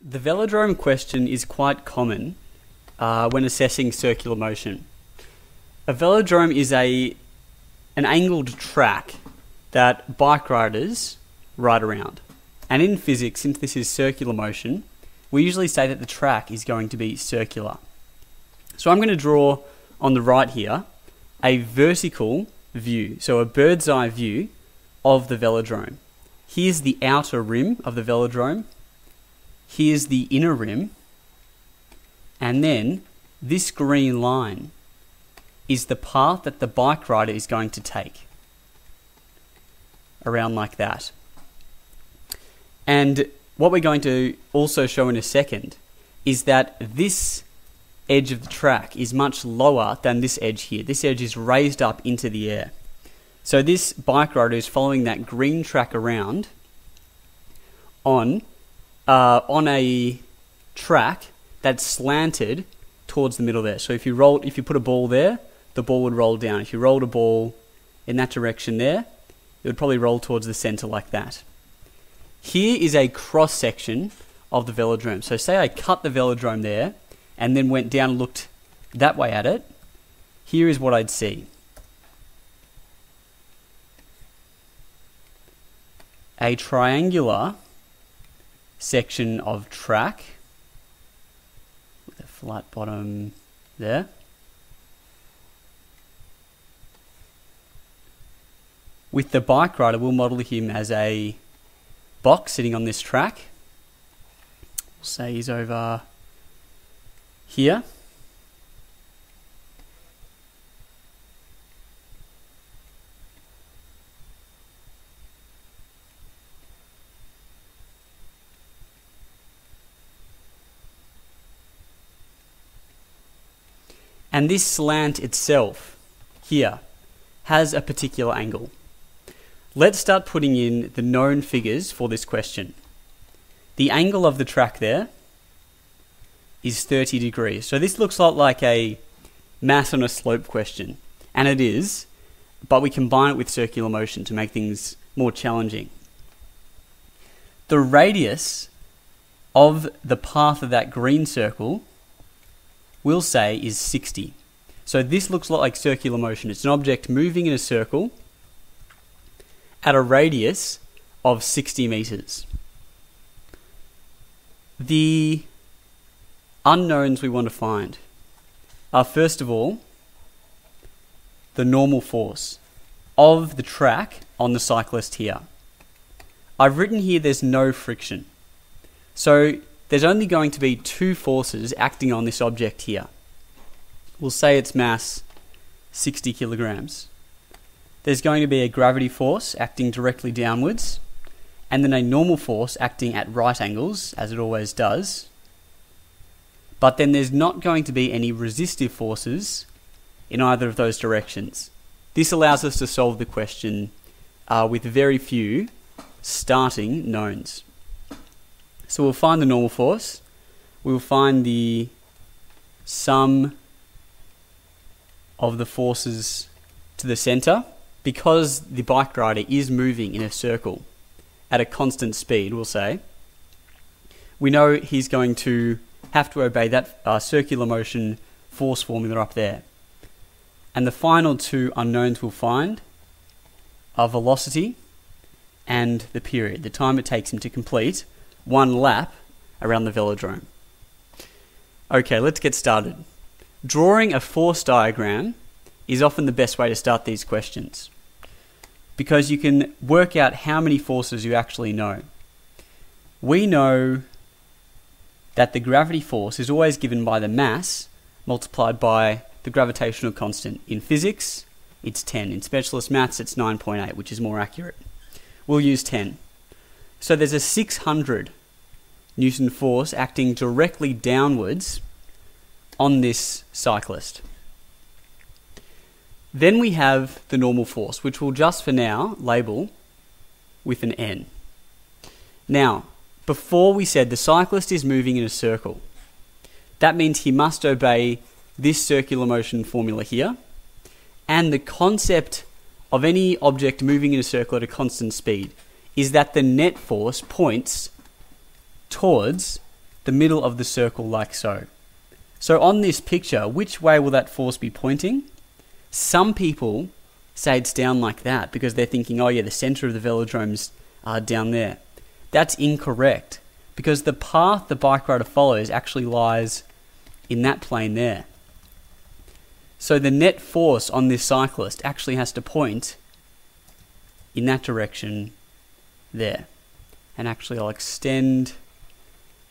The velodrome question is quite common uh, when assessing circular motion. A velodrome is a an angled track that bike riders ride around. And in physics, since this is circular motion, we usually say that the track is going to be circular. So I'm going to draw on the right here a vertical view, so a bird's eye view of the velodrome. Here's the outer rim of the velodrome. Here's the inner rim. And then this green line is the path that the bike rider is going to take. Around like that. And what we're going to also show in a second is that this edge of the track is much lower than this edge here. This edge is raised up into the air. So this bike rider is following that green track around on uh, on a track that's slanted towards the middle there. So if you roll, if you put a ball there, the ball would roll down. If you rolled a ball in that direction there, it would probably roll towards the center like that. Here is a cross section of the velodrome. So say I cut the velodrome there and then went down and looked that way at it. Here is what I'd see. A triangular section of track with a flat bottom there. With the bike rider, we'll model him as a box sitting on this track. We'll say he's over here. And this slant itself here has a particular angle. Let's start putting in the known figures for this question. The angle of the track there is 30 degrees. So this looks a lot like a mass on a slope question. And it is, but we combine it with circular motion to make things more challenging. The radius of the path of that green circle we'll say is 60. So this looks a lot like circular motion. It's an object moving in a circle at a radius of 60 meters. The unknowns we want to find are first of all the normal force of the track on the cyclist here. I've written here there's no friction. So there's only going to be two forces acting on this object here. We'll say its mass 60 kilograms. There's going to be a gravity force acting directly downwards, and then a normal force acting at right angles, as it always does. But then there's not going to be any resistive forces in either of those directions. This allows us to solve the question uh, with very few starting knowns. So we'll find the normal force. We'll find the sum of the forces to the center. Because the bike rider is moving in a circle at a constant speed, we'll say, we know he's going to have to obey that uh, circular motion force formula up there. And the final two unknowns we'll find are velocity and the period, the time it takes him to complete one lap around the velodrome. Okay, let's get started. Drawing a force diagram is often the best way to start these questions because you can work out how many forces you actually know. We know that the gravity force is always given by the mass multiplied by the gravitational constant. In physics, it's 10. In specialist maths, it's 9.8, which is more accurate. We'll use 10. So there's a 600 Newton force acting directly downwards on this cyclist. Then we have the normal force, which we'll just for now label with an N. Now, before we said the cyclist is moving in a circle. That means he must obey this circular motion formula here. And the concept of any object moving in a circle at a constant speed is that the net force points towards the middle of the circle like so. So on this picture, which way will that force be pointing? Some people say it's down like that because they're thinking, oh yeah, the center of the velodrome's uh, down there. That's incorrect because the path the bike rider follows actually lies in that plane there. So the net force on this cyclist actually has to point in that direction there. And actually I'll extend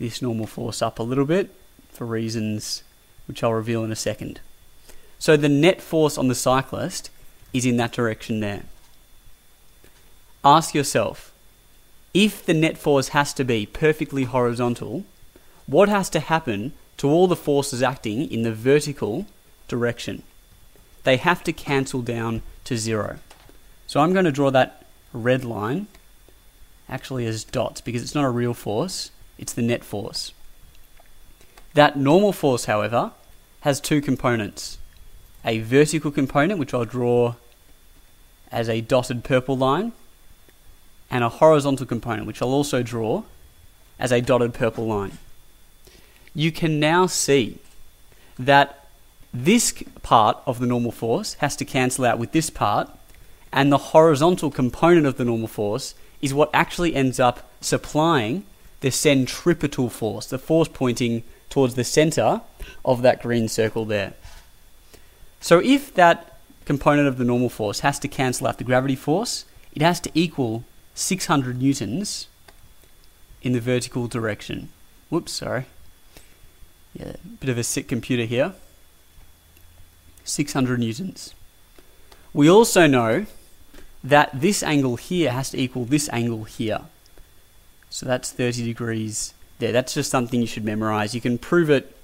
this normal force up a little bit for reasons which I'll reveal in a second. So the net force on the cyclist is in that direction there. Ask yourself, if the net force has to be perfectly horizontal, what has to happen to all the forces acting in the vertical direction? They have to cancel down to zero. So I'm going to draw that red line actually as dots because it's not a real force, it's the net force. That normal force, however, has two components a vertical component, which I'll draw as a dotted purple line, and a horizontal component, which I'll also draw as a dotted purple line. You can now see that this part of the normal force has to cancel out with this part, and the horizontal component of the normal force is what actually ends up supplying the centripetal force, the force pointing towards the center of that green circle there. So if that component of the normal force has to cancel out the gravity force, it has to equal 600 newtons in the vertical direction. Whoops, sorry. Yeah, bit of a sick computer here. 600 newtons. We also know that this angle here has to equal this angle here. So that's 30 degrees there. That's just something you should memorize. You can prove it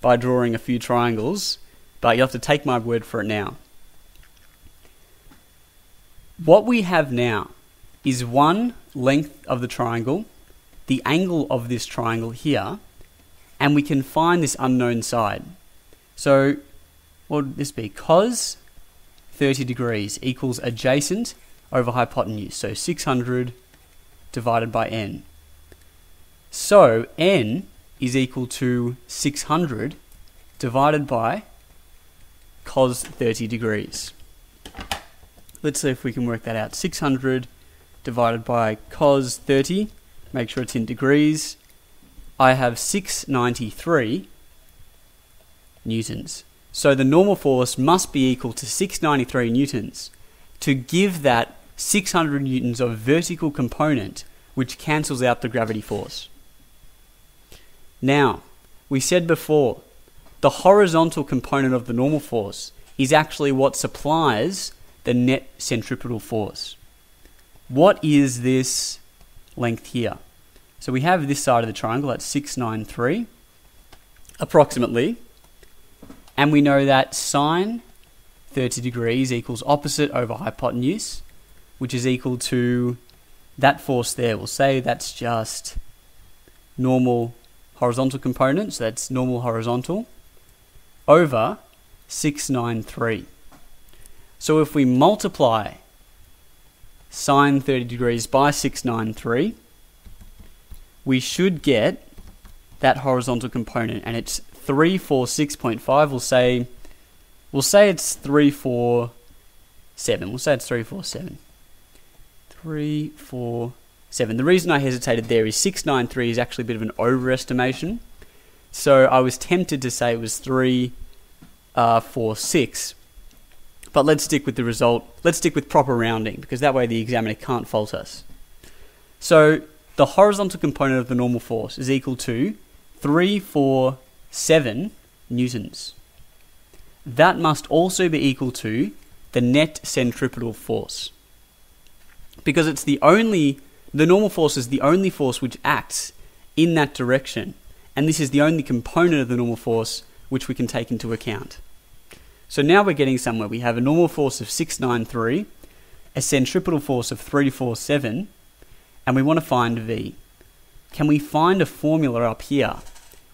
by drawing a few triangles, but you'll have to take my word for it now. What we have now is one length of the triangle, the angle of this triangle here, and we can find this unknown side. So what would this be? Cos 30 degrees equals adjacent over hypotenuse. So 600 divided by n. So n is equal to 600 divided by cos 30 degrees. Let's see if we can work that out. 600 divided by cos 30, make sure it's in degrees. I have 693 newtons. So the normal force must be equal to 693 newtons to give that 600 newtons of vertical component which cancels out the gravity force. Now, we said before, the horizontal component of the normal force is actually what supplies the net centripetal force. What is this length here? So we have this side of the triangle at 693 approximately and we know that sine 30 degrees equals opposite over hypotenuse, which is equal to that force there. We'll say that's just normal horizontal component, so that's normal horizontal, over 693. So if we multiply sine 30 degrees by 693, we should get that horizontal component, and it's three four six point five. We'll say we'll say it's three four seven. We'll say it's three four seven. Three four seven. The reason I hesitated there is six nine three is actually a bit of an overestimation. So I was tempted to say it was three uh, four six. But let's stick with the result. Let's stick with proper rounding because that way the examiner can't fault us. So the horizontal component of the normal force is equal to 3, 4, 7 newtons. That must also be equal to the net centripetal force. Because it's the only, the normal force is the only force which acts in that direction. And this is the only component of the normal force which we can take into account. So now we're getting somewhere. We have a normal force of 693, a centripetal force of 347, and we want to find V. Can we find a formula up here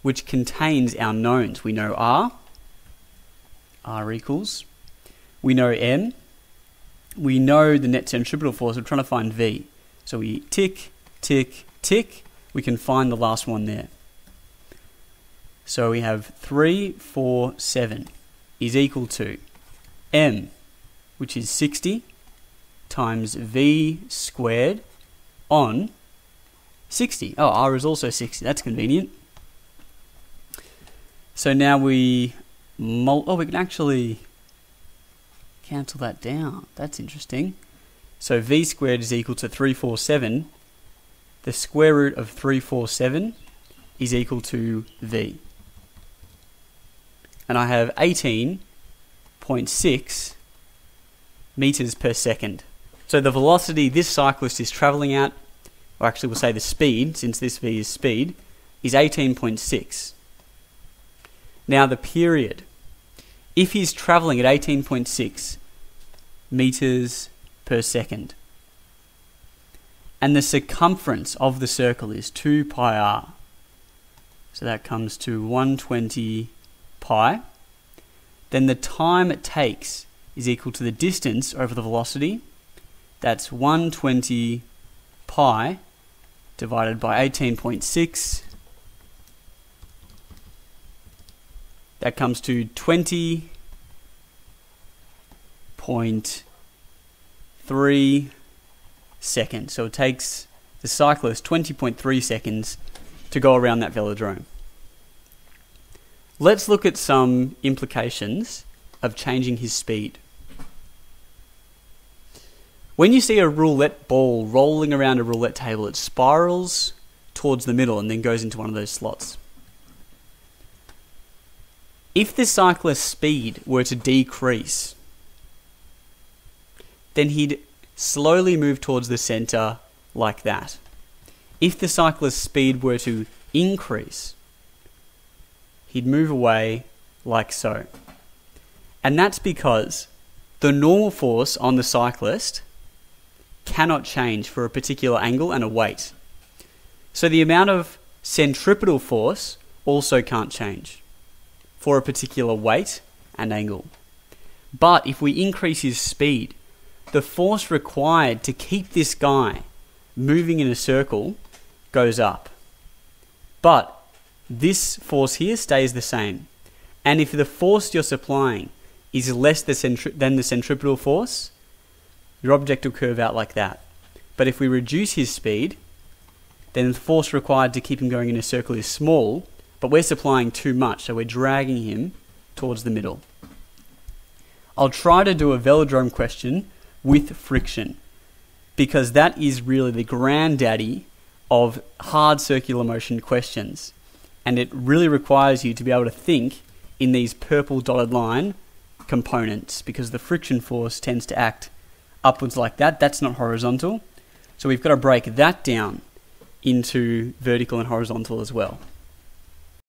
which contains our knowns. We know R, R equals. We know M. We know the net centripetal force. We're trying to find V. So we tick, tick, tick. We can find the last one there. So we have 3, 4, 7 is equal to m, which is 60, times v squared on 60. Oh, r is also 60. That's convenient. So now we... Oh, we can actually cancel that down. That's interesting. So v squared is equal to 347. The square root of 347 is equal to v. And I have 18.6 meters per second. So the velocity this cyclist is travelling at, or actually we'll say the speed, since this v is speed, is 18.6. Now the period. If he's travelling at 18.6 meters per second, and the circumference of the circle is 2 pi r, so that comes to 120 pi, then the time it takes is equal to the distance over the velocity. That's 120 pi divided by 18.6 that comes to 20.3 seconds. So it takes the cyclist 20.3 seconds to go around that velodrome. Let's look at some implications of changing his speed. When you see a roulette ball rolling around a roulette table, it spirals towards the middle and then goes into one of those slots. If the cyclist's speed were to decrease, then he'd slowly move towards the centre like that. If the cyclist's speed were to increase, he'd move away like so. And that's because the normal force on the cyclist cannot change for a particular angle and a weight. So the amount of centripetal force also can't change for a particular weight and angle. But if we increase his speed, the force required to keep this guy moving in a circle goes up. But this force here stays the same. And if the force you're supplying is less than the centripetal force, your object will curve out like that. But if we reduce his speed, then the force required to keep him going in a circle is small, but we're supplying too much, so we're dragging him towards the middle. I'll try to do a velodrome question with friction because that is really the granddaddy of hard circular motion questions. And it really requires you to be able to think in these purple dotted line components because the friction force tends to act upwards like that. That's not horizontal. So we've got to break that down into vertical and horizontal as well.